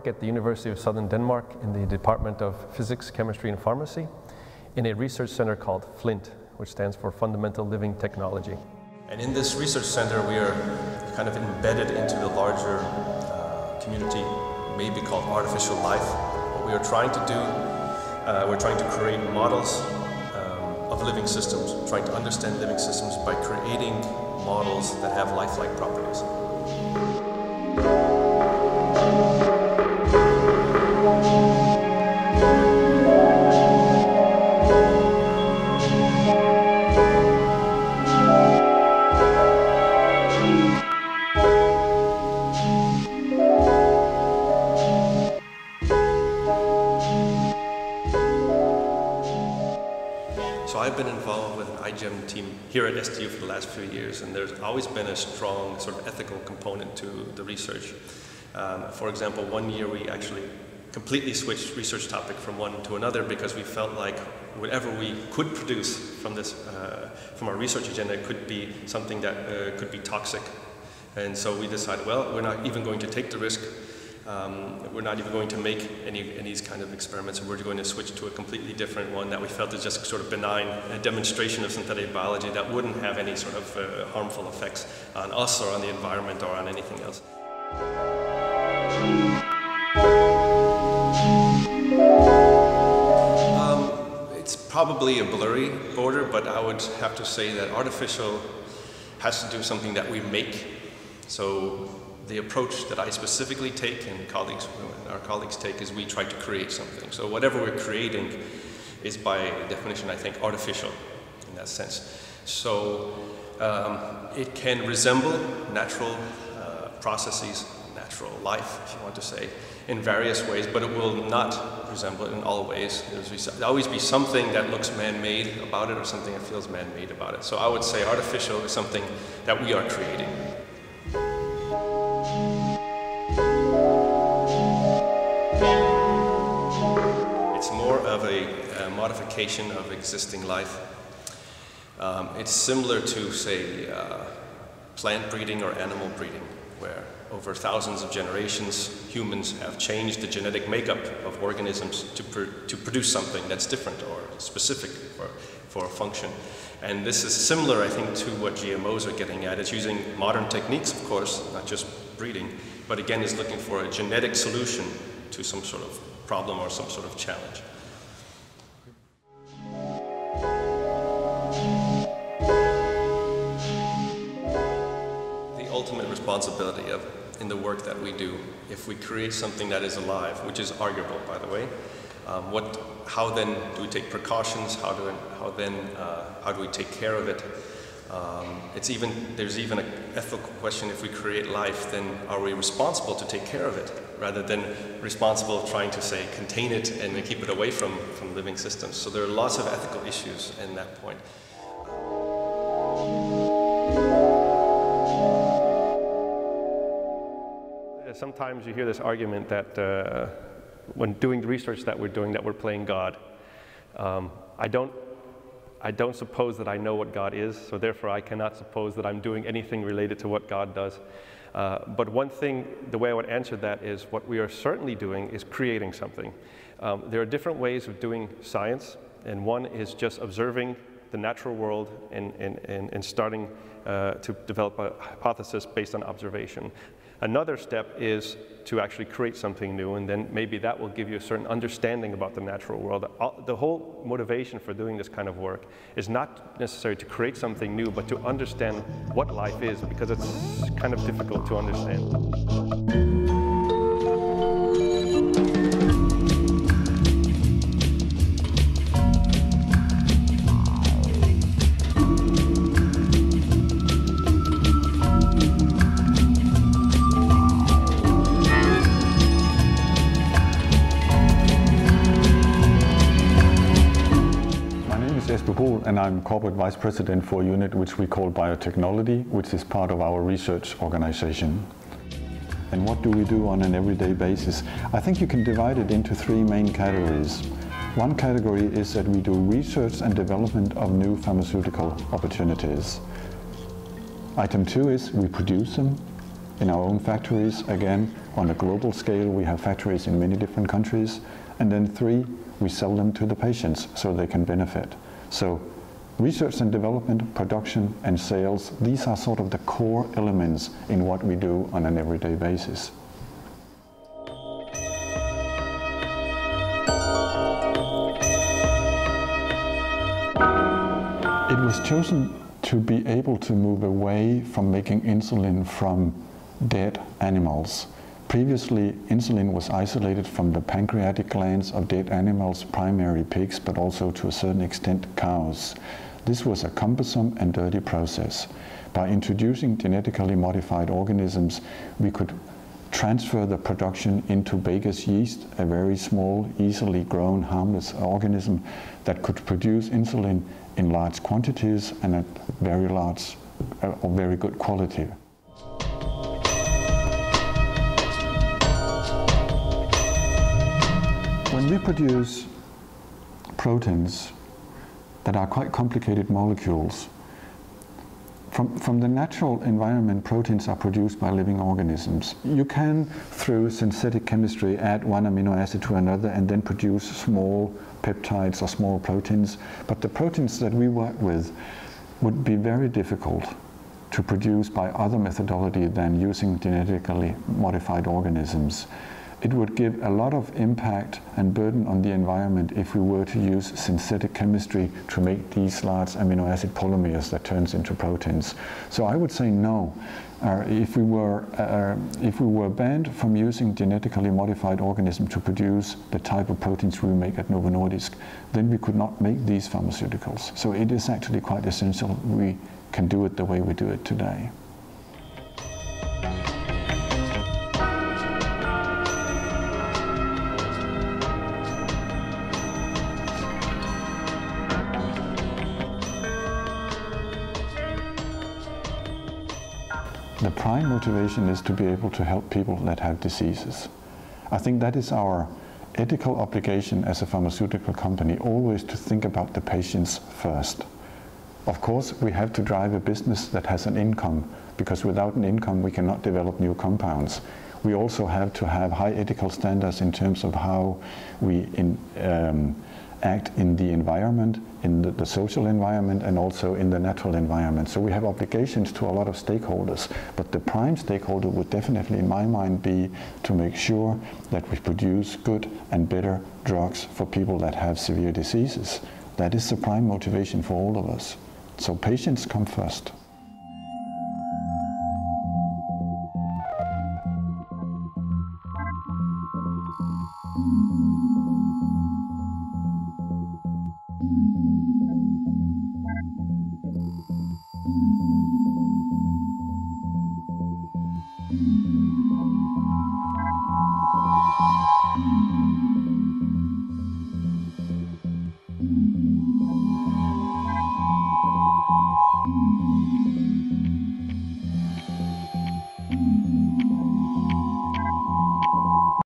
Work at the University of Southern Denmark in the Department of Physics, Chemistry, and Pharmacy in a research center called FLINT, which stands for Fundamental Living Technology. And in this research center, we are kind of embedded into the larger uh, community, maybe called artificial life. What we are trying to do, uh, we're trying to create models um, of living systems, trying to understand living systems by creating models that have lifelike properties. Team here at SDU for the last few years, and there's always been a strong sort of ethical component to the research. Um, for example, one year we actually completely switched research topic from one to another because we felt like whatever we could produce from this, uh, from our research agenda could be something that uh, could be toxic. And so we decided, well, we're not even going to take the risk um, we're not even going to make any, any kind of experiments. We're going to switch to a completely different one that we felt is just sort of benign, a demonstration of synthetic biology that wouldn't have any sort of uh, harmful effects on us or on the environment or on anything else. Um, it's probably a blurry border, but I would have to say that artificial has to do something that we make. So the approach that I specifically take and colleagues, our colleagues take is we try to create something. So whatever we're creating is by definition, I think, artificial in that sense. So um, it can resemble natural uh, processes, natural life, if you want to say, in various ways, but it will not resemble it in all ways. There'll always be something that looks man-made about it or something that feels man-made about it. So I would say artificial is something that we are creating. Modification of existing life. Um, it's similar to, say, uh, plant breeding or animal breeding, where over thousands of generations, humans have changed the genetic makeup of organisms to, pr to produce something that's different or specific for, for a function. And this is similar, I think, to what GMOs are getting at. It's using modern techniques, of course, not just breeding, but again, is looking for a genetic solution to some sort of problem or some sort of challenge. Responsibility of in the work that we do, if we create something that is alive, which is arguable, by the way, um, what, how then do we take precautions? How do, how then, uh, how do we take care of it? Um, it's even, there's even an ethical question, if we create life, then are we responsible to take care of it? Rather than responsible trying to say, contain it and keep it away from, from living systems. So there are lots of ethical issues in that point. Sometimes you hear this argument that uh, when doing the research that we're doing, that we're playing God. Um, I don't I don't suppose that I know what God is, so therefore I cannot suppose that I'm doing anything related to what God does. Uh, but one thing, the way I would answer that is what we are certainly doing is creating something. Um, there are different ways of doing science, and one is just observing the natural world and, and, and, and starting uh, to develop a hypothesis based on observation. Another step is to actually create something new, and then maybe that will give you a certain understanding about the natural world. Uh, the whole motivation for doing this kind of work is not necessarily to create something new, but to understand what life is, because it's kind of difficult to understand. And I'm Corporate Vice President for a unit which we call Biotechnology, which is part of our research organization. And what do we do on an everyday basis? I think you can divide it into three main categories. One category is that we do research and development of new pharmaceutical opportunities. Item two is we produce them. in our own factories. Again, on a global scale, we have factories in many different countries. And then three, we sell them to the patients so they can benefit. So research and development, production and sales, these are sort of the core elements in what we do on an everyday basis. It was chosen to be able to move away from making insulin from dead animals. Previously, insulin was isolated from the pancreatic glands of dead animals, primary pigs, but also to a certain extent cows. This was a cumbersome and dirty process. By introducing genetically modified organisms, we could transfer the production into Baker's yeast, a very small, easily grown, harmless organism that could produce insulin in large quantities and at very large uh, or very good quality. When we produce proteins that are quite complicated molecules, from, from the natural environment, proteins are produced by living organisms. You can, through synthetic chemistry, add one amino acid to another and then produce small peptides or small proteins. But the proteins that we work with would be very difficult to produce by other methodology than using genetically modified organisms it would give a lot of impact and burden on the environment if we were to use synthetic chemistry to make these large amino acid polymers that turns into proteins. So I would say no. Uh, if, we were, uh, if we were banned from using genetically modified organisms to produce the type of proteins we make at Novo Nordisk, then we could not make these pharmaceuticals. So it is actually quite essential we can do it the way we do it today. The prime motivation is to be able to help people that have diseases. I think that is our ethical obligation as a pharmaceutical company, always to think about the patients first. Of course, we have to drive a business that has an income, because without an income we cannot develop new compounds. We also have to have high ethical standards in terms of how we in, um, act in the environment, in the, the, social environment, and also in the natural environment. So we have obligations to a lot of stakeholders, but the prime stakeholder would definitely, in my mind, be to make sure that we produce good and better drugs for people that have severe diseases. That is the prime motivation for all of us. So patients come first.